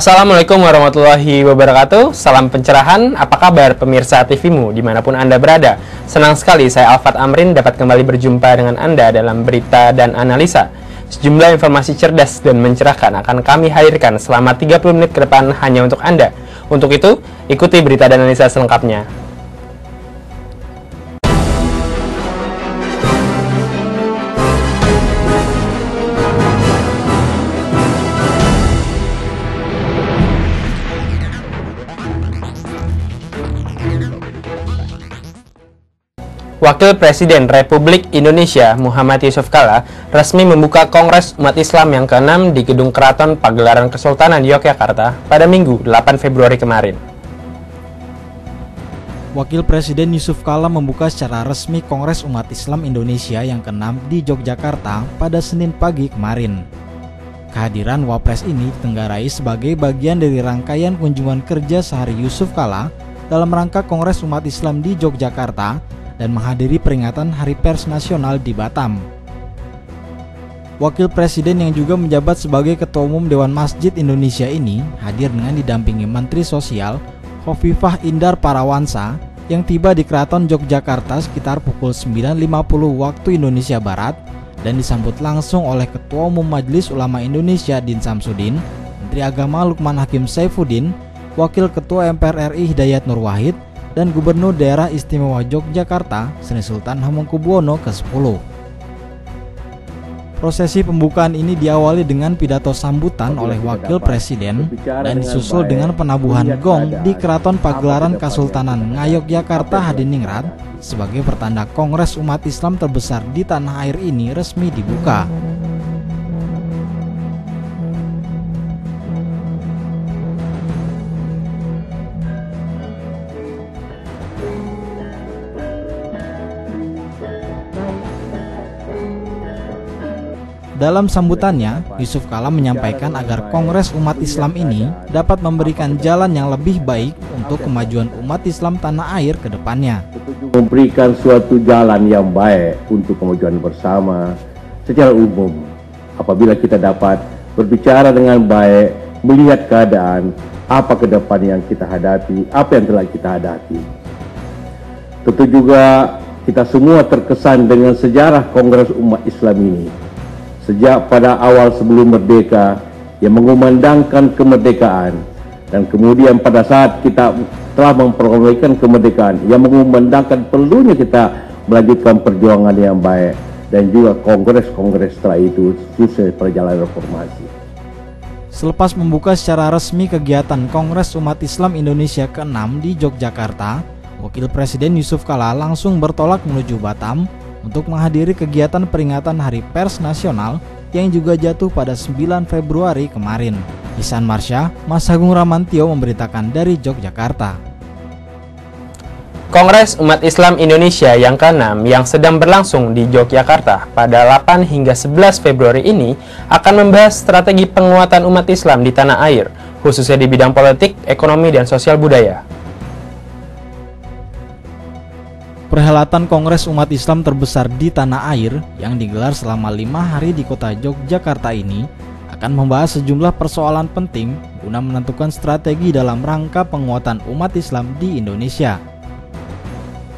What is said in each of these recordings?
Assalamualaikum warahmatullahi wabarakatuh. Salam pencerahan, apa kabar pemirsa TVmu di mana pun Anda berada? Senang sekali saya Alfat Amrin dapat kembali berjumpa dengan Anda dalam berita dan analisa. Sejumlah informasi cerdas dan mencerahkan akan kami hadirkan selama 30 menit ke depan hanya untuk Anda. Untuk itu, ikuti berita dan analisa selengkapnya Wakil Presiden Republik Indonesia Muhammad Yusuf Kala resmi membuka Kongres Umat Islam yang ke-6 di Gedung Keraton Pagelaran Kesultanan Yogyakarta pada Minggu 8 Februari kemarin. Wakil Presiden Yusuf Kala membuka secara resmi Kongres Umat Islam Indonesia yang ke-6 di Yogyakarta pada Senin pagi kemarin. Kehadiran Wapres ini ditenggarai sebagai bagian dari rangkaian kunjungan kerja sehari Yusuf Kala dalam rangka Kongres Umat Islam di Yogyakarta dan menghadiri peringatan Hari Pers Nasional di Batam. Wakil Presiden yang juga menjabat sebagai Ketua Umum Dewan Masjid Indonesia ini hadir dengan didampingi Menteri Sosial Khofifah Indar Parawansa yang tiba di Keraton Yogyakarta sekitar pukul 9.50 waktu Indonesia Barat dan disambut langsung oleh Ketua Umum Majelis Ulama Indonesia Din Samsudin, Menteri Agama Lukman Hakim Saifuddin, Wakil Ketua MPR RI Hidayat Nur Wahid, dan Gubernur Daerah Istimewa Yogyakarta Sri Sultan Hamengkubuwono ke-10. Prosesi pembukaan ini diawali dengan pidato sambutan oleh Wakil Presiden dan disusul dengan penabuhan gong di Keraton Pagelaran Kasultanan Ngayogyakarta Hadiningrat sebagai pertanda Kongres Umat Islam terbesar di tanah air ini resmi dibuka. Dalam sambutannya, Yusuf Kala menyampaikan agar Kongres Umat Islam ini dapat memberikan jalan yang lebih baik untuk kemajuan umat Islam tanah air ke depannya. Memberikan suatu jalan yang baik untuk kemajuan bersama secara umum. Apabila kita dapat berbicara dengan baik, melihat keadaan, apa ke depan yang kita hadapi, apa yang telah kita hadapi. Tentu juga kita semua terkesan dengan sejarah Kongres Umat Islam ini sejak pada awal sebelum merdeka yang mengumandangkan kemerdekaan dan kemudian pada saat kita telah memperolehkan kemerdekaan yang mengumandangkan perlunya kita melanjutkan perjuangan yang baik dan juga kongres-kongres setelah itu selesai perjalanan reformasi. Selepas membuka secara resmi kegiatan Kongres Umat Islam Indonesia ke-6 di Yogyakarta, Wakil Presiden Yusuf Kala langsung bertolak menuju Batam untuk menghadiri kegiatan peringatan Hari Pers Nasional yang juga jatuh pada 9 Februari kemarin. Isan Marsha, Mas Agung Ramantio memberitakan dari Yogyakarta. Kongres Umat Islam Indonesia yang ke-6 yang sedang berlangsung di Yogyakarta pada 8 hingga 11 Februari ini akan membahas strategi penguatan umat Islam di tanah air, khususnya di bidang politik, ekonomi, dan sosial budaya. Perhelatan Kongres Umat Islam terbesar di tanah air yang digelar selama lima hari di kota Yogyakarta ini akan membahas sejumlah persoalan penting guna menentukan strategi dalam rangka penguatan umat Islam di Indonesia.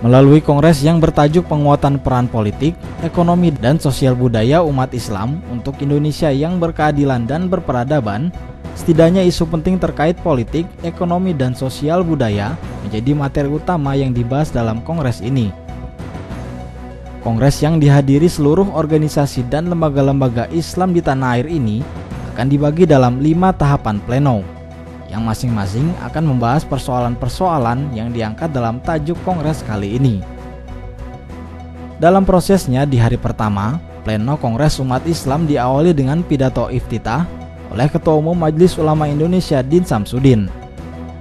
Melalui kongres yang bertajuk penguatan peran politik, ekonomi, dan sosial budaya umat Islam untuk Indonesia yang berkeadilan dan berperadaban, setidaknya isu penting terkait politik, ekonomi, dan sosial budaya menjadi materi utama yang dibahas dalam kongres ini. Kongres yang dihadiri seluruh organisasi dan lembaga-lembaga Islam di tanah air ini akan dibagi dalam lima tahapan pleno, yang masing-masing akan membahas persoalan-persoalan yang diangkat dalam tajuk kongres kali ini. Dalam prosesnya di hari pertama, pleno Kongres Umat Islam diawali dengan pidato iftitah oleh Ketua Umum Majelis Ulama Indonesia Din Samsudin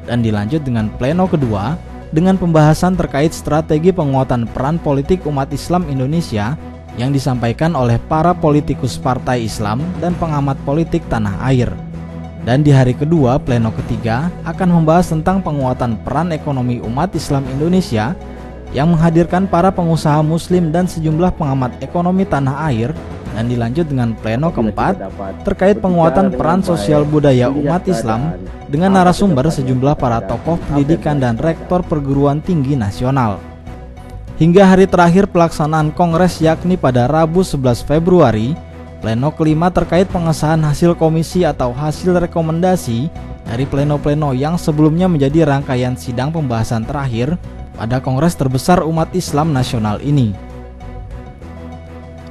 dan dilanjut dengan pleno kedua dengan pembahasan terkait strategi penguatan peran politik umat Islam Indonesia yang disampaikan oleh para politikus partai Islam dan pengamat politik tanah air. Dan di hari kedua, pleno ketiga akan membahas tentang penguatan peran ekonomi umat Islam Indonesia yang menghadirkan para pengusaha muslim dan sejumlah pengamat ekonomi tanah air dan dilanjut dengan pleno keempat terkait penguatan peran sosial budaya umat Islam dengan narasumber sejumlah para tokoh pendidikan dan rektor perguruan tinggi nasional. Hingga hari terakhir pelaksanaan kongres yakni pada Rabu 11 Februari, pleno kelima terkait pengesahan hasil komisi atau hasil rekomendasi dari pleno-pleno yang sebelumnya menjadi rangkaian sidang pembahasan terakhir pada kongres terbesar umat Islam nasional ini.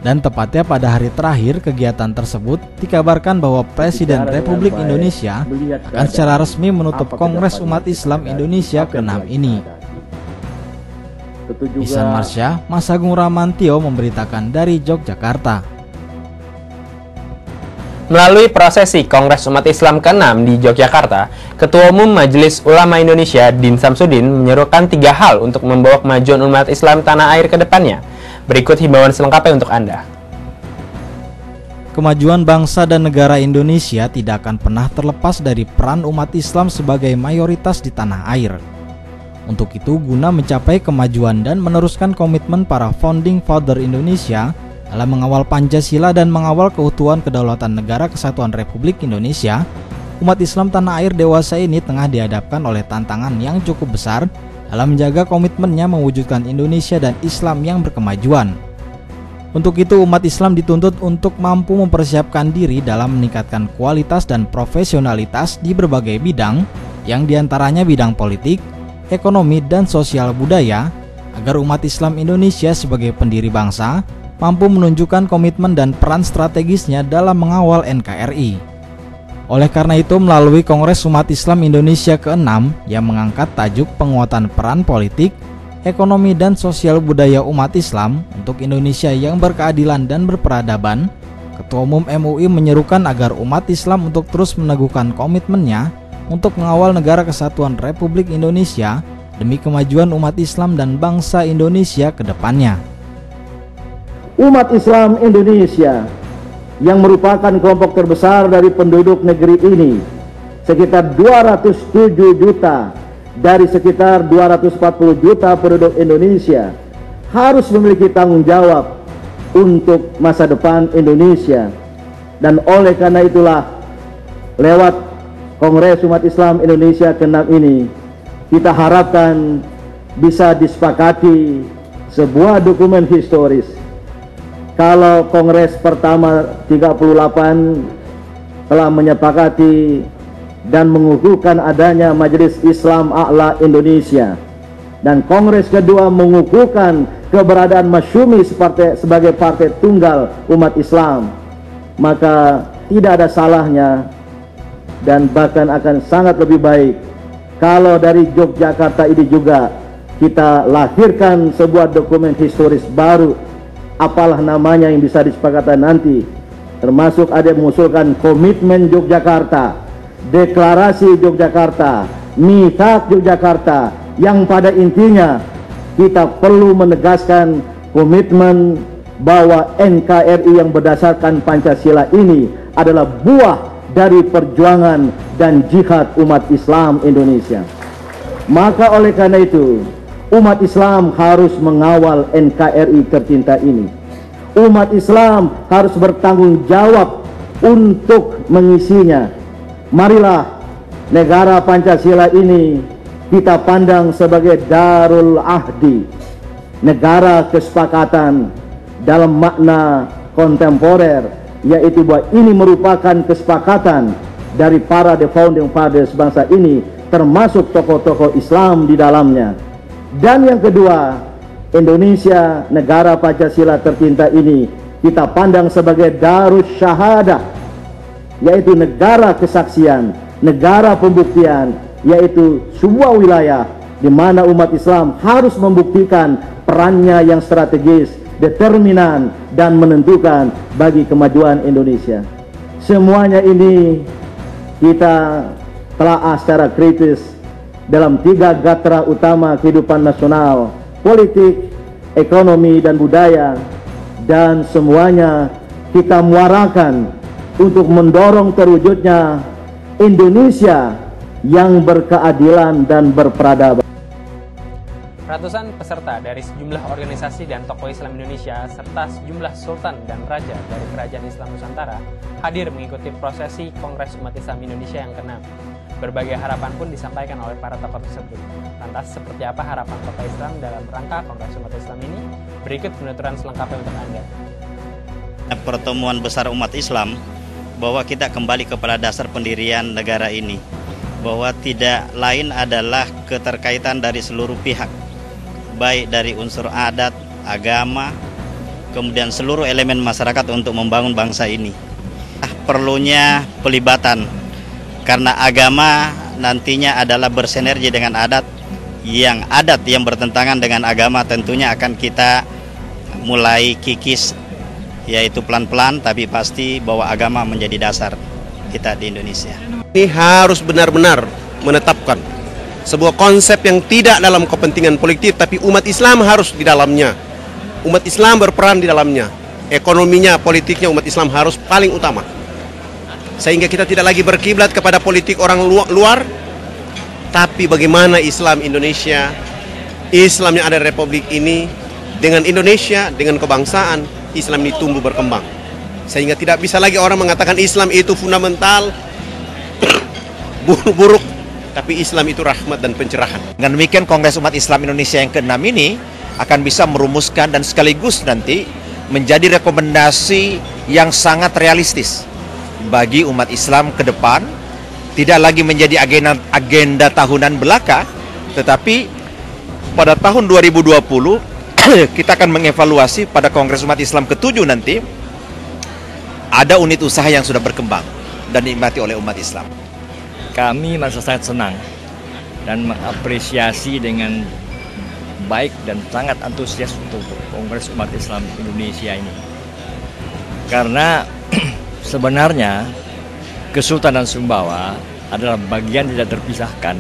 Dan tepatnya pada hari terakhir kegiatan tersebut dikabarkan bahwa Presiden Republik Indonesia akan secara resmi menutup Kongres Umat Islam Indonesia ke-6 ini. Isan Marsya, Masagung Ramantio memberitakan dari Yogyakarta. Melalui prosesi Kongres Umat Islam ke-6 di Yogyakarta, Ketua Umum Majelis Ulama Indonesia Din Samsudin menyerukan tiga hal untuk membawa kemajuan umat Islam tanah air ke depannya. Berikut himbauan selengkapnya untuk Anda. Kemajuan bangsa dan negara Indonesia tidak akan pernah terlepas dari peran umat Islam sebagai mayoritas di tanah air. Untuk itu, guna mencapai kemajuan dan meneruskan komitmen para founding father Indonesia dalam mengawal Pancasila dan mengawal keutuhan kedaulatan negara kesatuan Republik Indonesia, umat Islam tanah air dewasa ini tengah dihadapkan oleh tantangan yang cukup besar dalam menjaga komitmennya mewujudkan Indonesia dan Islam yang berkemajuan. Untuk itu, umat Islam dituntut untuk mampu mempersiapkan diri dalam meningkatkan kualitas dan profesionalitas di berbagai bidang, yang di antaranya bidang politik, ekonomi, dan sosial budaya agar umat Islam Indonesia sebagai pendiri bangsa mampu menunjukkan komitmen dan peran strategisnya dalam mengawal NKRI. Oleh karena itu, melalui Kongres Umat Islam Indonesia ke-6 yang mengangkat tajuk penguatan peran politik, ekonomi, dan sosial budaya umat Islam untuk Indonesia yang berkeadilan dan berperadaban, Ketua Umum MUI menyerukan agar umat Islam untuk terus meneguhkan komitmennya untuk mengawal negara kesatuan Republik Indonesia demi kemajuan umat Islam dan bangsa Indonesia ke depannya. Umat Islam Indonesia yang merupakan kelompok terbesar dari penduduk negeri ini, sekitar 207 juta dari sekitar 240 juta penduduk Indonesia, harus memiliki tanggung jawab untuk masa depan Indonesia. Dan oleh karena itulah, lewat Kongres Umat Islam Indonesia ke-6 ini kita harapkan bisa disepakati sebuah dokumen historis. Kalau Kongres pertama 38 telah menyepakati dan mengukuhkan adanya Majelis Islam A'la Indonesia. Dan Kongres kedua mengukuhkan keberadaan Masyumi sebagai partai tunggal umat Islam. Maka tidak ada salahnya dan bahkan akan sangat lebih baik kalau dari Yogyakarta ini juga kita lahirkan sebuah dokumen historis baru apalah namanya yang bisa disepakati nanti termasuk ada yang mengusulkan komitmen Yogyakarta deklarasi Yogyakarta mitak Yogyakarta yang pada intinya kita perlu menegaskan komitmen bahwa NKRI yang berdasarkan Pancasila ini adalah buah dari perjuangan dan jihad umat Islam Indonesia. Maka oleh karena itu, umat Islam harus mengawal NKRI tercinta ini. Umat Islam harus bertanggung jawab untuk mengisinya. Marilah negara Pancasila ini kita pandang sebagai Darul Ahdi, negara kesepakatan dalam makna kontemporer yaitu bahwa ini merupakan kesepakatan dari para the founding fathers bangsa ini termasuk tokoh-tokoh Islam di dalamnya dan yang kedua Indonesia negara Pancasila tercinta ini kita pandang sebagai darus syahadah yaitu negara kesaksian negara pembuktian yaitu sebuah wilayah di mana umat Islam harus membuktikan perannya yang strategis determinan dan menentukan bagi kemajuan Indonesia. Semuanya ini kita telah secara kritis dalam tiga gatra utama kehidupan nasional, politik, ekonomi, dan budaya, dan semuanya kita muarakan untuk mendorong terwujudnya Indonesia yang berkeadilan dan berperadaban. Ratusan peserta dari sejumlah organisasi dan tokoh Islam Indonesia serta sejumlah sultan dan raja dari Kerajaan Islam Nusantara hadir mengikuti prosesi Kongres Umat Islam Indonesia yang ke-6. Berbagai harapan pun disampaikan oleh para tokoh tersebut. Lantas seperti apa harapan tokoh Islam dalam rangka Kongres Umat Islam ini? Berikut penuturan selengkapnya untuk Anda. Pertemuan besar umat Islam bahwa kita kembali kepada dasar pendirian negara ini bahwa tidak lain adalah keterkaitan dari seluruh pihak baik dari unsur adat, agama, kemudian seluruh elemen masyarakat untuk membangun bangsa ini. Perlunya pelibatan karena agama nantinya adalah bersinergi dengan adat yang adat yang bertentangan dengan agama tentunya akan kita mulai kikis yaitu pelan-pelan tapi pasti bahwa agama menjadi dasar kita di Indonesia. Ini harus benar-benar menetapkan sebuah konsep yang tidak dalam kepentingan politik tapi umat Islam harus di dalamnya. Umat Islam berperan di dalamnya. Ekonominya politiknya umat Islam harus paling utama sehingga kita tidak lagi berkiblat kepada politik orang luar. Tapi bagaimana Islam Indonesia? Islam yang ada di Republik ini dengan Indonesia dengan kebangsaan Islam ini tumbuh berkembang. Sehingga tidak bisa lagi orang mengatakan Islam itu fundamental buruk-buruk. Tapi Islam itu rahmat dan pencerahan. Dengan demikian Kongres Umat Islam Indonesia yang ke-6 ini akan bisa merumuskan dan sekaligus nanti menjadi rekomendasi yang sangat realistis bagi umat Islam ke depan tidak lagi menjadi agenda, agenda tahunan belaka tetapi pada tahun 2020 kita akan mengevaluasi pada Kongres Umat Islam ke-7 nanti ada unit usaha yang sudah berkembang dan dinikmati oleh umat Islam kami merasa sangat senang dan mengapresiasi dengan baik dan sangat antusias untuk Kongres Umat Islam Indonesia ini. Karena sebenarnya Kesultanan Sumbawa adalah bagian tidak terpisahkan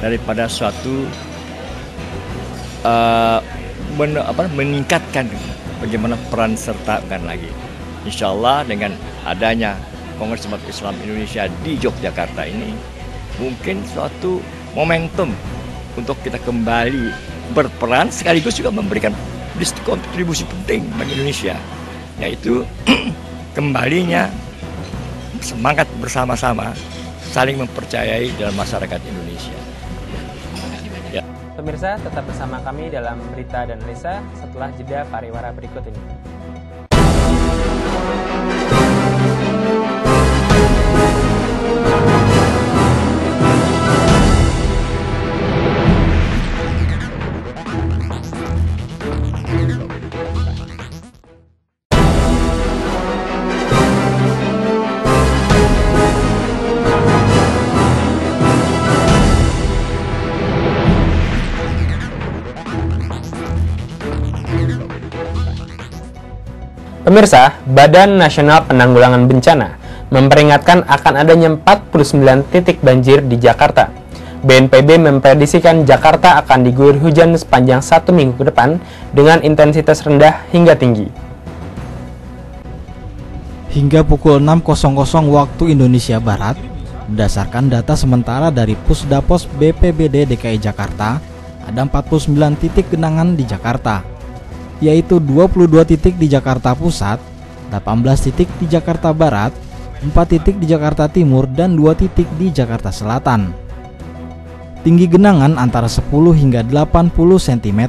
daripada suatu uh, men, apa, meningkatkan bagaimana peran serta kan lagi. Insya Allah dengan adanya Kongres Umat Islam Indonesia di Yogyakarta ini mungkin suatu momentum untuk kita kembali berperan sekaligus juga memberikan kontribusi penting bagi Indonesia yaitu kembalinya semangat bersama-sama saling mempercayai dalam masyarakat Indonesia. Ya. Pemirsa tetap bersama kami dalam berita dan analisa setelah jeda pariwara berikut ini. Pemirsa, Badan Nasional Penanggulangan Bencana memperingatkan akan adanya 49 titik banjir di Jakarta. BNPB memprediksikan Jakarta akan diguyur hujan sepanjang satu minggu ke depan dengan intensitas rendah hingga tinggi. Hingga pukul 6.00 waktu Indonesia Barat, berdasarkan data sementara dari Pusdapos BPBD DKI Jakarta, ada 49 titik genangan di Jakarta yaitu 22 titik di Jakarta Pusat, 18 titik di Jakarta Barat, 4 titik di Jakarta Timur, dan 2 titik di Jakarta Selatan. Tinggi genangan antara 10 hingga 80 cm.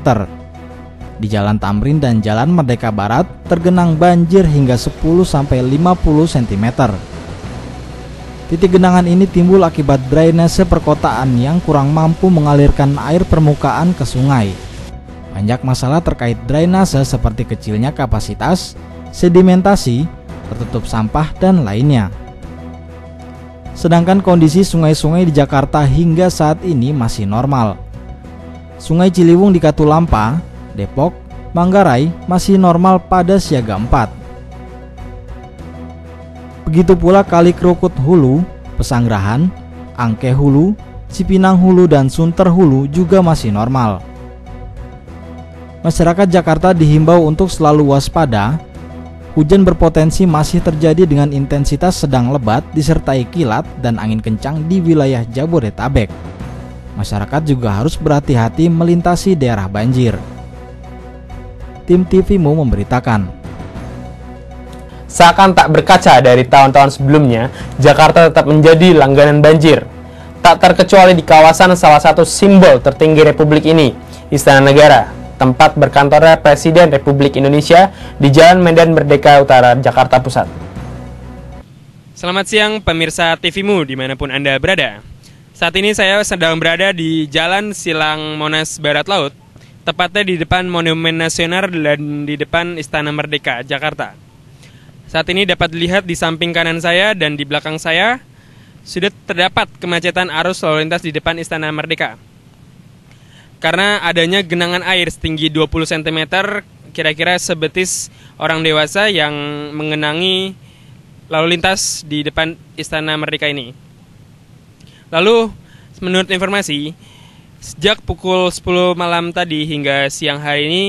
Di Jalan Tamrin dan Jalan Merdeka Barat tergenang banjir hingga 10 sampai 50 cm. Titik genangan ini timbul akibat drainase perkotaan yang kurang mampu mengalirkan air permukaan ke sungai. Banyak masalah terkait drainase seperti kecilnya kapasitas, sedimentasi, tertutup sampah, dan lainnya. Sedangkan kondisi sungai-sungai di Jakarta hingga saat ini masih normal. Sungai Ciliwung di Katulampa, Depok, Manggarai masih normal pada siaga 4. Begitu pula Kali Krukut Hulu, Pesanggerahan, Angke Hulu, Cipinang Hulu dan Sunter Hulu juga masih normal. Masyarakat Jakarta dihimbau untuk selalu waspada. Hujan berpotensi masih terjadi dengan intensitas sedang lebat disertai kilat dan angin kencang di wilayah Jabodetabek. masyarakat juga harus berhati-hati melintasi daerah banjir. Tim TVMU memberitakan. Seakan tak berkaca dari tahun-tahun sebelumnya, Jakarta tetap menjadi langganan banjir. Tak terkecuali di kawasan salah satu simbol tertinggi Republik ini, Istana Negara, tempat berkantornya Presiden Republik Indonesia di Jalan Medan Merdeka Utara, Jakarta Pusat. Selamat siang pemirsa TVMU di mana pun Anda berada. Saat ini saya sedang berada di Jalan Silang Monas Barat Laut, tepatnya di depan Monumen Nasional dan di depan Istana Merdeka, Jakarta. Saat ini dapat dilihat di samping kanan saya dan di belakang saya sudah terdapat kemacetan arus lalu lintas di depan Istana Merdeka. Karena adanya genangan air setinggi 20 cm kira-kira sebetis orang dewasa yang mengenangi lalu lintas di depan Istana Merdeka ini. Lalu menurut informasi sejak pukul 10 malam tadi hingga siang hari ini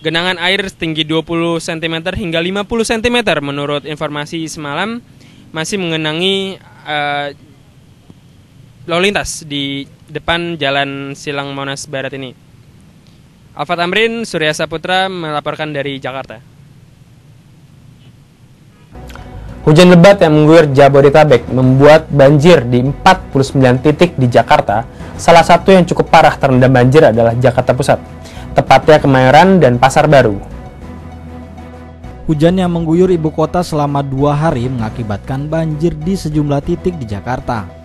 genangan air setinggi 20 cm hingga 50 cm menurut informasi semalam masih mengenangi uh, lalu lintas di depan Jalan Silang Monas Barat ini. Alfat Amrin, Surya Saputra melaporkan dari Jakarta. Hujan lebat yang mengguyur Jabodetabek membuat banjir di 49 titik di Jakarta. Salah satu yang cukup parah terendam banjir adalah Jakarta Pusat tepatnya Kemayoran dan Pasar Baru. Hujan yang mengguyur ibu kota selama dua hari mengakibatkan banjir di sejumlah titik di Jakarta.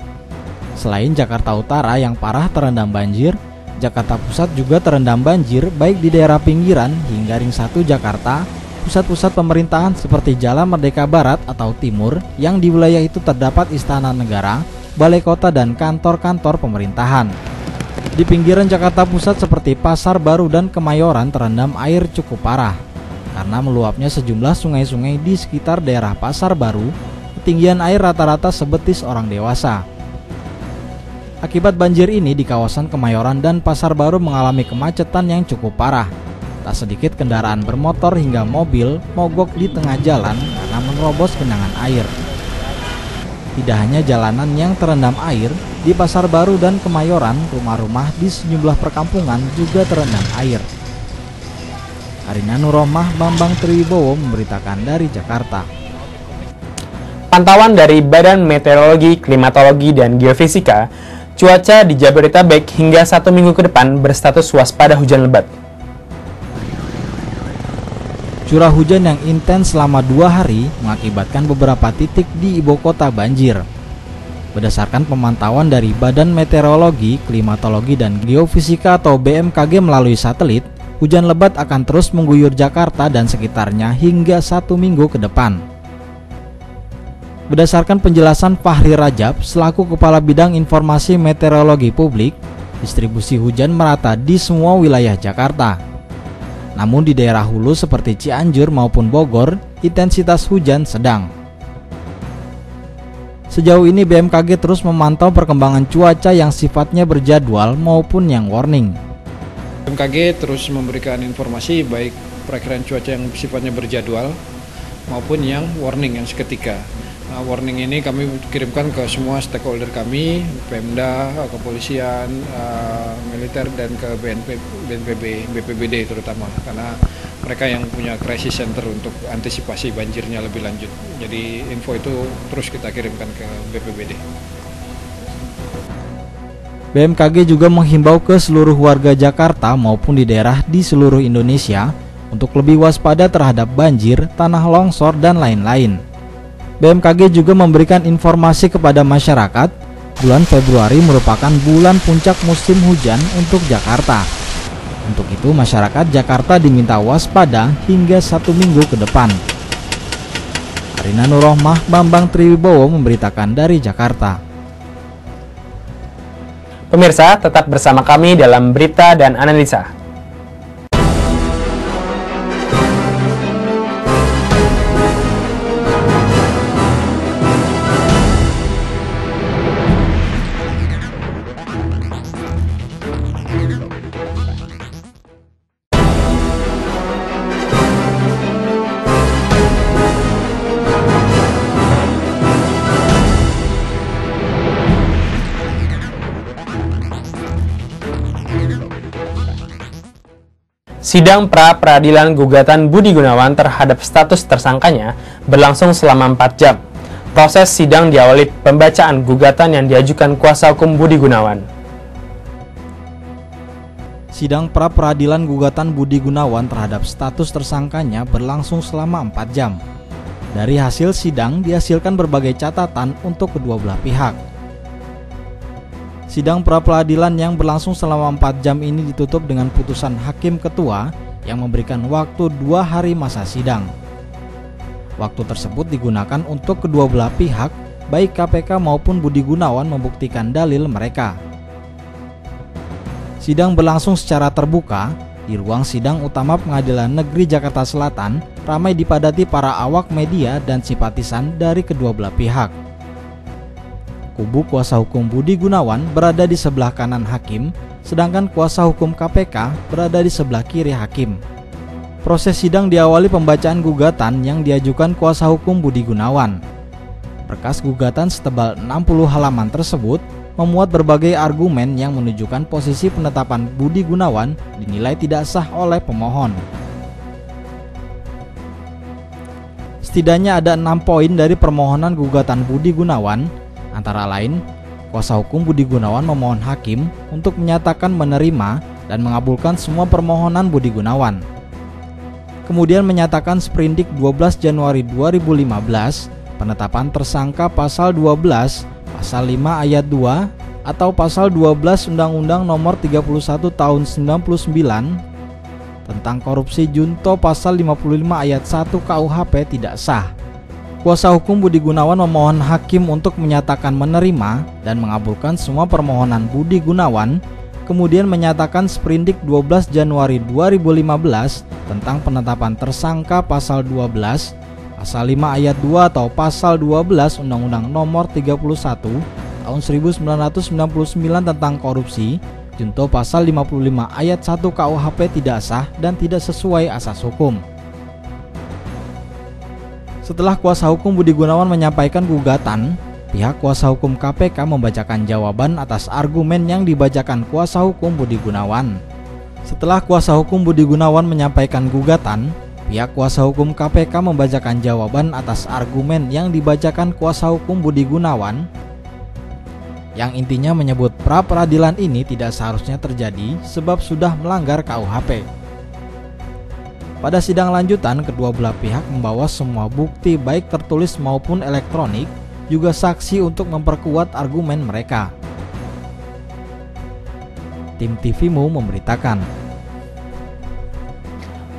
Selain Jakarta Utara yang parah terendam banjir, Jakarta Pusat juga terendam banjir baik di daerah pinggiran hingga ring 1 Jakarta, pusat-pusat pemerintahan seperti Jalan Merdeka Barat atau Timur yang di wilayah itu terdapat istana negara, balai kota dan kantor-kantor pemerintahan. Di pinggiran Jakarta Pusat seperti Pasar Baru dan Kemayoran terendam air cukup parah karena meluapnya sejumlah sungai-sungai di sekitar daerah Pasar Baru, ketinggian air rata-rata sebetis orang dewasa. Akibat banjir ini di kawasan Kemayoran dan Pasar Baru mengalami kemacetan yang cukup parah. Tak sedikit kendaraan bermotor hingga mobil mogok di tengah jalan karena menerobos genangan air. Tidak hanya jalanan yang terendam air, di Pasar Baru dan Kemayoran, rumah-rumah di sejumlah perkampungan juga terendam air. Arina Nuromah Bambang Triwibowo memberitakan dari Jakarta. Pantauan dari Badan Meteorologi, Klimatologi, dan Geofisika, cuaca di Jabodetabek hingga satu minggu ke depan berstatus waspada hujan lebat. Curah hujan yang intens selama dua hari mengakibatkan beberapa titik di ibu kota banjir. Berdasarkan pemantauan dari Badan Meteorologi, Klimatologi, dan Geofisika atau BMKG melalui satelit, hujan lebat akan terus mengguyur Jakarta dan sekitarnya hingga satu minggu ke depan. Berdasarkan penjelasan Fahri Rajab selaku Kepala Bidang Informasi Meteorologi Publik, distribusi hujan merata di semua wilayah Jakarta. Namun di daerah hulu seperti Cianjur maupun Bogor, intensitas hujan sedang. Sejauh ini BMKG terus memantau perkembangan cuaca yang sifatnya berjadwal maupun yang warning. BMKG terus memberikan informasi baik perakhiran cuaca yang sifatnya berjadwal maupun yang warning yang seketika. Nah, warning ini kami kirimkan ke semua stakeholder kami, Pemda, kepolisian, uh, militer dan ke BNP, BNPB, BPBD terutama karena mereka yang punya crisis center untuk antisipasi banjirnya lebih lanjut. Jadi info itu terus kita kirimkan ke BPBD. BMKG juga menghimbau ke seluruh warga Jakarta maupun di daerah di seluruh Indonesia untuk lebih waspada terhadap banjir, tanah longsor, dan lain-lain. BMKG juga memberikan informasi kepada masyarakat, bulan Februari merupakan bulan puncak musim hujan untuk Jakarta untuk itu masyarakat Jakarta diminta waspada hingga satu minggu ke depan. Arina Nurohmah Bambang Triwibowo memberitakan dari Jakarta. Pemirsa, tetap bersama kami dalam berita dan analisa. Sidang pra-peradilan gugatan Budi Gunawan terhadap status tersangkanya berlangsung selama 4 jam. Proses sidang diawali pembacaan gugatan yang diajukan kuasa hukum Budi Gunawan. Sidang pra-peradilan gugatan Budi Gunawan terhadap status tersangkanya berlangsung selama 4 jam. Dari hasil sidang dihasilkan berbagai catatan untuk kedua belah pihak. Sidang pra-peradilan yang berlangsung selama 4 jam ini ditutup dengan putusan hakim ketua yang memberikan waktu dua hari masa sidang. Waktu tersebut digunakan untuk kedua belah pihak, baik KPK maupun Budi Gunawan membuktikan dalil mereka. Sidang berlangsung secara terbuka di ruang sidang utama Pengadilan Negeri Jakarta Selatan, ramai dipadati para awak media dan simpatisan dari kedua belah pihak. Kubu kuasa hukum Budi Gunawan berada di sebelah kanan hakim, sedangkan kuasa hukum KPK berada di sebelah kiri hakim. Proses sidang diawali pembacaan gugatan yang diajukan kuasa hukum Budi Gunawan. Berkas gugatan setebal 60 halaman tersebut memuat berbagai argumen yang menunjukkan posisi penetapan Budi Gunawan dinilai tidak sah oleh pemohon. Setidaknya ada enam poin dari permohonan gugatan Budi Gunawan Antara lain, kuasa hukum Budi Gunawan memohon hakim untuk menyatakan menerima dan mengabulkan semua permohonan Budi Gunawan. Kemudian menyatakan sprindik 12 Januari 2015 penetapan tersangka pasal 12 pasal 5 ayat 2 atau pasal 12 Undang-Undang Nomor 31 Tahun 99 tentang korupsi junto pasal 55 ayat 1 KUHP tidak sah. Kuasa hukum Budi Gunawan memohon hakim untuk menyatakan menerima dan mengabulkan semua permohonan Budi Gunawan, kemudian menyatakan sprindik 12 Januari 2015 tentang penetapan tersangka pasal 12, pasal 5 ayat 2 atau pasal 12 Undang-Undang Nomor 31 tahun 1999 tentang korupsi junto pasal 55 ayat 1 KUHP tidak sah dan tidak sesuai asas hukum. Setelah kuasa hukum Budi Gunawan menyampaikan gugatan, pihak kuasa hukum KPK membacakan jawaban atas argumen yang dibacakan kuasa hukum Budi Gunawan. Setelah kuasa hukum Budi Gunawan menyampaikan gugatan, pihak kuasa hukum KPK membacakan jawaban atas argumen yang dibacakan kuasa hukum Budi Gunawan yang intinya menyebut pra peradilan ini tidak seharusnya terjadi sebab sudah melanggar KUHP. Pada sidang lanjutan, kedua belah pihak membawa semua bukti baik tertulis maupun elektronik, juga saksi untuk memperkuat argumen mereka. Tim TVMU memberitakan.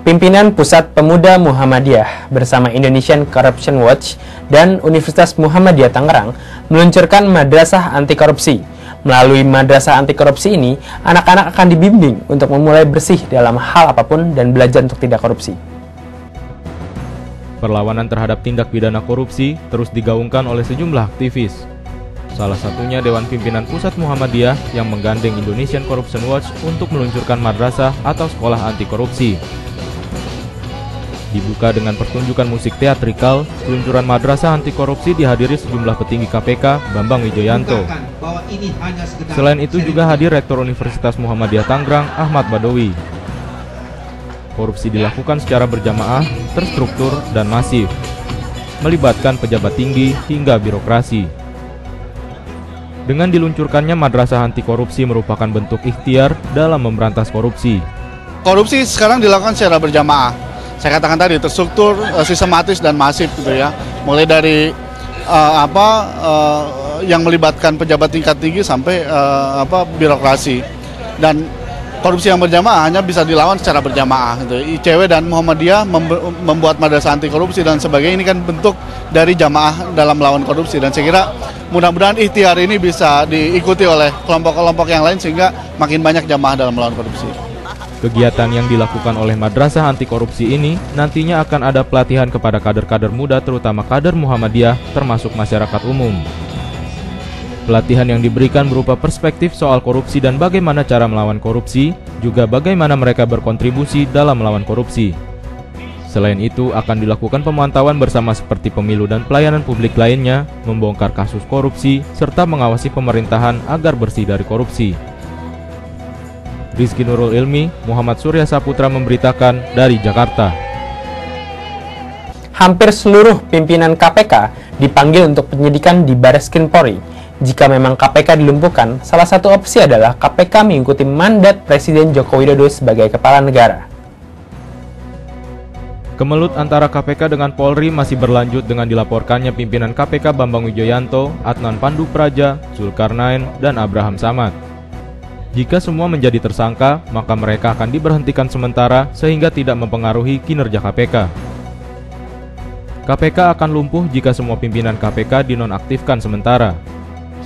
Pimpinan Pusat Pemuda Muhammadiyah bersama Indonesian Corruption Watch dan Universitas Muhammadiyah Tangerang meluncurkan madrasah anti korupsi Melalui madrasah anti korupsi ini, anak-anak akan dibimbing untuk memulai bersih dalam hal apa pun dan belajar untuk tidak korupsi. Perlawanan terhadap tindak pidana korupsi terus digaungkan oleh sejumlah aktivis. Salah satunya Dewan Pimpinan Pusat Muhammadiyah yang menggandeng Indonesian Corruption Watch untuk meluncurkan madrasah atau sekolah anti korupsi Dibuka dengan pertunjukan musik teatrikal, peluncuran madrasah anti korupsi dihadiri sejumlah petinggi KPK, Bambang Wijoyanto. Selain itu juga hadir Rektor Universitas Muhammadiyah Tangerang, Ahmad Badawi. Korupsi dilakukan secara berjamaah, terstruktur, dan masif, melibatkan pejabat tinggi hingga birokrasi. Dengan diluncurkannya madrasah anti korupsi merupakan bentuk ikhtiar dalam memberantas korupsi. Korupsi sekarang dilakukan secara berjamaah saya katakan tadi terstruktur, uh, sistematis dan masif gitu ya. Mulai dari uh, apa uh, yang melibatkan pejabat tingkat tinggi sampai uh, apa birokrasi. Dan korupsi yang berjamaah hanya bisa dilawan secara berjamaah gitu. ICW dan Muhammadiyah membuat madrasah anti korupsi dan sebagainya ini kan bentuk dari jamaah dalam melawan korupsi dan saya kira mudah-mudahan ikhtiar ini bisa diikuti oleh kelompok-kelompok yang lain sehingga makin banyak jamaah dalam melawan korupsi. Kegiatan yang dilakukan oleh Madrasah Anti Korupsi ini nantinya akan ada pelatihan kepada kader-kader muda terutama kader Muhammadiyah termasuk masyarakat umum. Pelatihan yang diberikan berupa perspektif soal korupsi dan bagaimana cara melawan korupsi, juga bagaimana mereka berkontribusi dalam melawan korupsi. Selain itu, akan dilakukan pemantauan bersama seperti pemilu dan pelayanan publik lainnya, membongkar kasus korupsi, serta mengawasi pemerintahan agar bersih dari korupsi. Rizky Nurul Ilmi, Muhammad Surya Saputra memberitakan dari Jakarta. Hampir seluruh pimpinan KPK dipanggil untuk penyidikan di Baris Polri. Jika memang KPK dilumpuhkan, salah satu opsi adalah KPK mengikuti mandat Presiden Joko Widodo sebagai kepala negara. Kemelut antara KPK dengan Polri masih berlanjut dengan dilaporkannya pimpinan KPK Bambang Wijoyanto, Adnan Pandu Praja, Zulkarnain, dan Abraham Samad. Jika semua menjadi tersangka, maka mereka akan diberhentikan sementara sehingga tidak mempengaruhi kinerja KPK. KPK akan lumpuh jika semua pimpinan KPK dinonaktifkan sementara.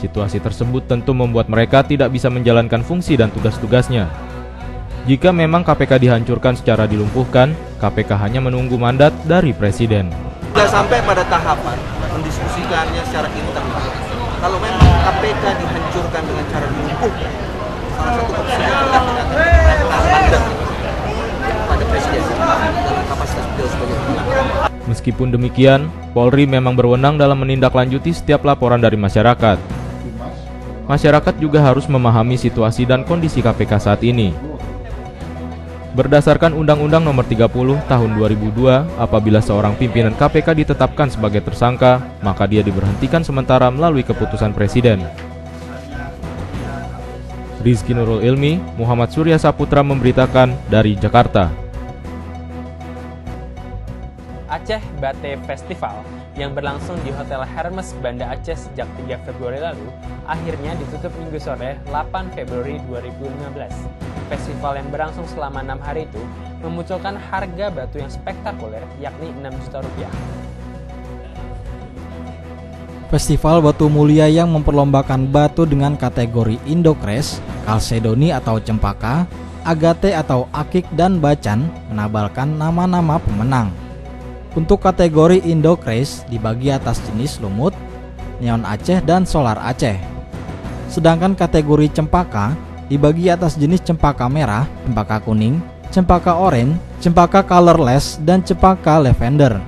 Situasi tersebut tentu membuat mereka tidak bisa menjalankan fungsi dan tugas-tugasnya. Jika memang KPK dihancurkan secara dilumpuhkan, KPK hanya menunggu mandat dari Presiden. Sudah sampai pada tahapan mendiskusikannya secara internal. Kalau memang KPK dihancurkan dengan cara dilumpuhkan, salah satu opsinya adalah dengan mandat pada Presiden dalam kapasitas beliau sebagai Meskipun demikian, Polri memang berwenang dalam menindaklanjuti setiap laporan dari masyarakat. Masyarakat juga harus memahami situasi dan kondisi KPK saat ini. Berdasarkan Undang-Undang Nomor 30 Tahun 2002, apabila seorang pimpinan KPK ditetapkan sebagai tersangka, maka dia diberhentikan sementara melalui keputusan Presiden. Rizky Nurul Ilmi, Muhammad Surya Saputra memberitakan dari Jakarta. Aceh Bate Festival yang berlangsung di Hotel Hermes Banda Aceh sejak 3 Februari lalu akhirnya ditutup minggu sore 8 Februari 2015. Festival yang berlangsung selama enam hari itu memunculkan harga batu yang spektakuler yakni 6 juta rupiah. Festival Batu Mulia yang memperlombakan batu dengan kategori Indokres, Kalsedoni atau Cempaka, Agate atau Akik dan Bacan menabalkan nama-nama pemenang. Untuk kategori Indokres dibagi atas jenis lumut, neon Aceh dan solar Aceh. Sedangkan kategori Cempaka dibagi atas jenis cempaka merah, cempaka kuning, cempaka oranye, cempaka colorless, dan cempaka lavender.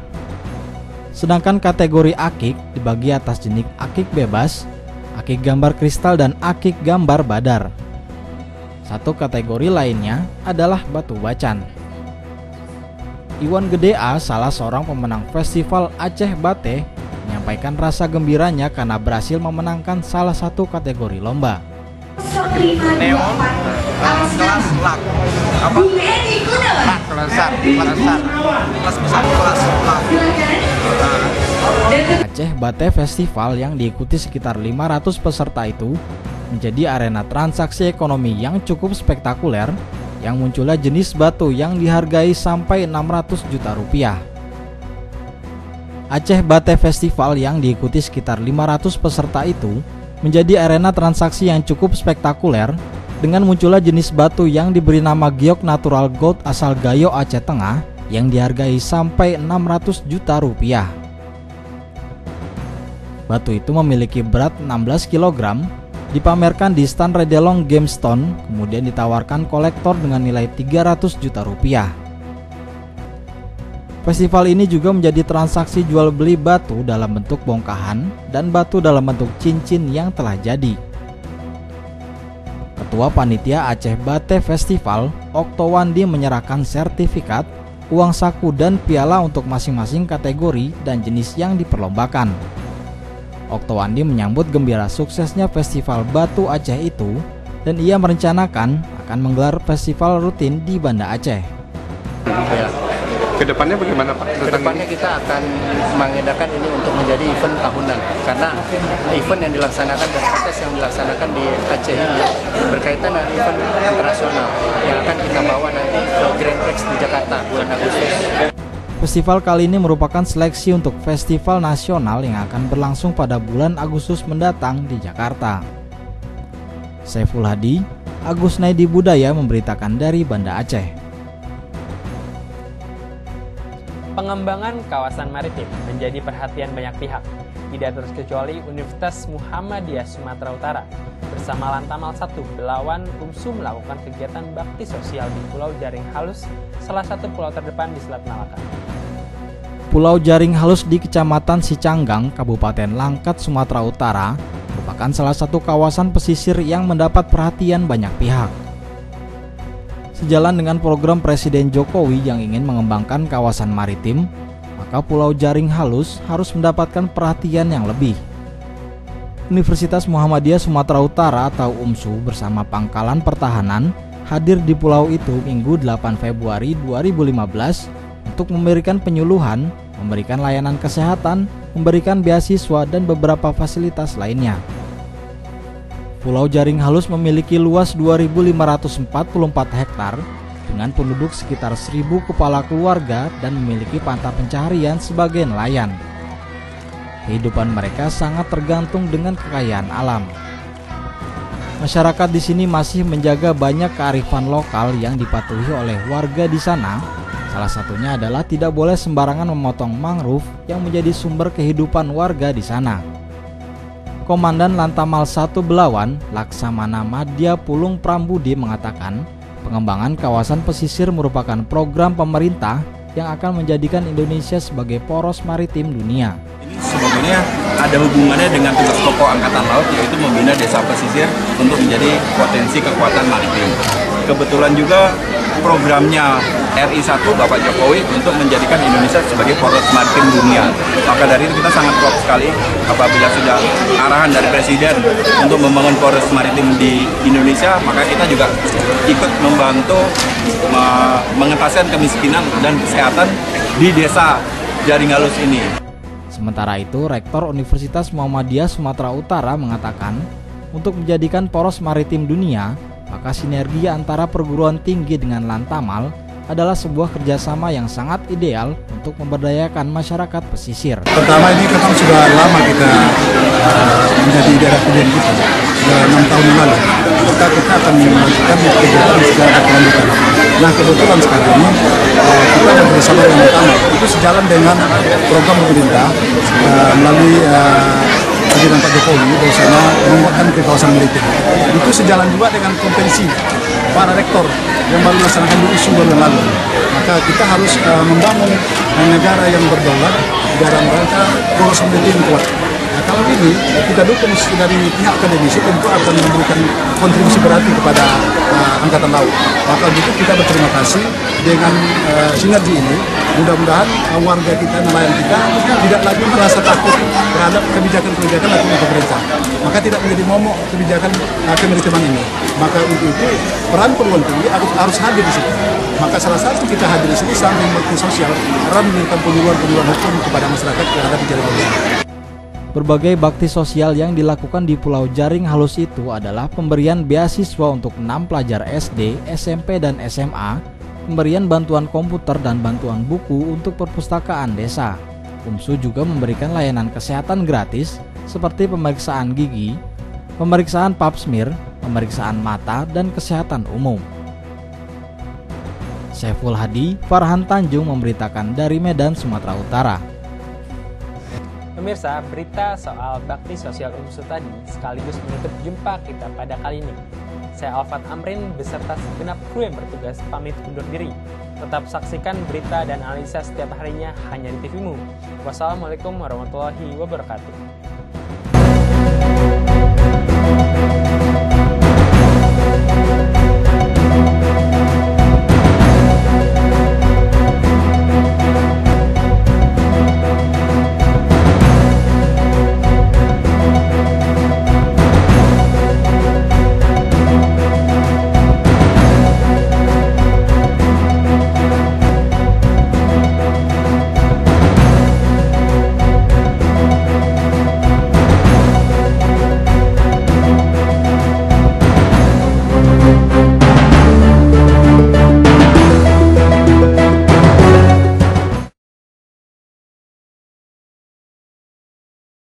Sedangkan kategori akik dibagi atas jenis akik bebas, akik gambar kristal dan akik gambar badar. Satu kategori lainnya adalah batu bacan. Iwan Gede A, salah seorang pemenang festival Aceh Bate, menyampaikan rasa gembiranya karena berhasil memenangkan salah satu kategori lomba. Neon kelas lak. Apa? Lak kelas lak kelas kelas besar kelas lak. Aceh Bate Festival yang diikuti sekitar 500 peserta itu menjadi arena transaksi ekonomi yang cukup spektakuler yang munculnya jenis batu yang dihargai sampai 600 juta rupiah. Aceh Bate Festival yang diikuti sekitar 500 peserta itu menjadi arena transaksi yang cukup spektakuler dengan munculnya jenis batu yang diberi nama giok natural gold asal Gayo Aceh Tengah yang dihargai sampai 600 juta rupiah. Batu itu memiliki berat 16 kg, dipamerkan di stand Redelong Gemstone, kemudian ditawarkan kolektor dengan nilai 300 juta rupiah. Festival ini juga menjadi transaksi jual beli batu dalam bentuk bongkahan dan batu dalam bentuk cincin yang telah jadi. Ketua Panitia Aceh Bate Festival, Oktowandi menyerahkan sertifikat, uang saku dan piala untuk masing-masing kategori dan jenis yang diperlombakan. Oktowandi menyambut gembira suksesnya festival Batu Aceh itu dan ia merencanakan akan menggelar festival rutin di Banda Aceh. Ya. Ke depannya bagaimana Pak? Ke depannya kita akan mengedarkan ini untuk menjadi event tahunan karena event yang dilaksanakan dan kontes yang dilaksanakan di Aceh ini berkaitan dengan event internasional yang akan kita bawa nanti ke Grand Prix di Jakarta bulan Agustus. Festival kali ini merupakan seleksi untuk festival nasional yang akan berlangsung pada bulan Agustus mendatang di Jakarta. Saiful Hadi, Agus Naidi Budaya memberitakan dari Banda Aceh. Pengembangan kawasan maritim menjadi perhatian banyak pihak, tidak terkecuali Universitas Muhammadiyah Sumatera Utara. Bersama Lantamal 1 Belawan UMSU melakukan kegiatan bakti sosial di Pulau Jaring Halus, salah satu pulau terdepan di Selat Malaka. Pulau Jaring Halus di Kecamatan Sicanggang, Kabupaten Langkat, Sumatera Utara, merupakan salah satu kawasan pesisir yang mendapat perhatian banyak pihak. Sejalan dengan program Presiden Jokowi yang ingin mengembangkan kawasan maritim, maka Pulau Jaring Halus harus mendapatkan perhatian yang lebih. Universitas Muhammadiyah Sumatera Utara atau UMSU bersama Pangkalan Pertahanan hadir di pulau itu Minggu 8 Februari 2015 untuk memberikan penyuluhan, memberikan layanan kesehatan, memberikan beasiswa dan beberapa fasilitas lainnya. Pulau Jaring Halus memiliki luas 2.544 hektar dengan penduduk sekitar 1.000 kepala keluarga dan memiliki pantai pencaharian sebagai nelayan. Kehidupan mereka sangat tergantung dengan kekayaan alam. Masyarakat di sini masih menjaga banyak kearifan lokal yang dipatuhi oleh warga di sana. Salah satunya adalah tidak boleh sembarangan memotong mangrove yang menjadi sumber kehidupan warga di sana. Komandan Lantamal 1 Belawan, Laksamana Madya Pulung Prambudi mengatakan, pengembangan kawasan pesisir merupakan program pemerintah yang akan menjadikan Indonesia sebagai poros maritim dunia. Ini sebetulnya ada hubungannya dengan tugas pokok Angkatan Laut yaitu membina desa pesisir untuk menjadi potensi kekuatan maritim. Kebetulan juga programnya RI1 Bapak Jokowi untuk menjadikan Indonesia sebagai poros maritim dunia. Maka dari itu kita sangat kuat sekali apabila sudah arahan dari Presiden untuk membangun poros maritim di Indonesia, maka kita juga ikut membantu mengentaskan kemiskinan dan kesehatan di desa Jaring Halus ini. Sementara itu, Rektor Universitas Muhammadiyah Sumatera Utara mengatakan, untuk menjadikan poros maritim dunia, maka sinergi antara perguruan tinggi dengan Lantamal adalah sebuah kerjasama yang sangat ideal untuk memberdayakan masyarakat pesisir. Pertama ini memang sudah lama kita uh, menjadi daerah pilihan kita, sudah enam tahun yang lalu. Maka kita akan melakukan kegiatan secara berkelanjutan. Nah kebetulan sekarang ini uh, kita yang bersama dengan utama itu sejalan dengan program pemerintah uh, melalui uh, ajaran Pak Jokowi bahwasanya menguatkan ke kawasan maritim. Itu sejalan juga dengan konvensi para rektor yang baru melaksanakan di isu baru lalu. Maka kita harus uh, membangun negara yang berdaulat dalam rangka poros maritim kuat. Nah, kalau ini kita dukung dari pihak akademisi tentu akan memberikan kontribusi berarti kepada uh, Angkatan Laut. Maka untuk kita berterima kasih dengan uh, sinergi ini. Mudah-mudahan uh, warga kita, nelayan kita tidak lagi merasa takut terhadap kebijakan-kebijakan dari pemerintah. Maka tidak menjadi momok kebijakan uh, kemaritiman ini. Maka untuk itu peran perguruan tinggi harus, harus hadir di situ. Maka salah satu kita hadir di sini bakti sosial, peran memberikan penyuluhan-penyuluhan hukum kepada masyarakat terhadap jaringan ini. Berbagai bakti sosial yang dilakukan di Pulau Jaring Halus itu adalah pemberian beasiswa untuk 6 pelajar SD, SMP, dan SMA, pemberian bantuan komputer dan bantuan buku untuk perpustakaan desa. UMSU juga memberikan layanan kesehatan gratis seperti pemeriksaan gigi, pemeriksaan pap smear, pemeriksaan mata, dan kesehatan umum. Saiful Hadi, Farhan Tanjung memberitakan dari Medan, Sumatera Utara. Pemirsa, berita soal bakti sosial UMSU tadi sekaligus menutup jumpa kita pada kali ini. Saya Alfat Amrin beserta segenap kru yang bertugas pamit undur diri. Tetap saksikan berita dan analisa setiap harinya hanya di TVmu. Wassalamualaikum warahmatullahi wabarakatuh.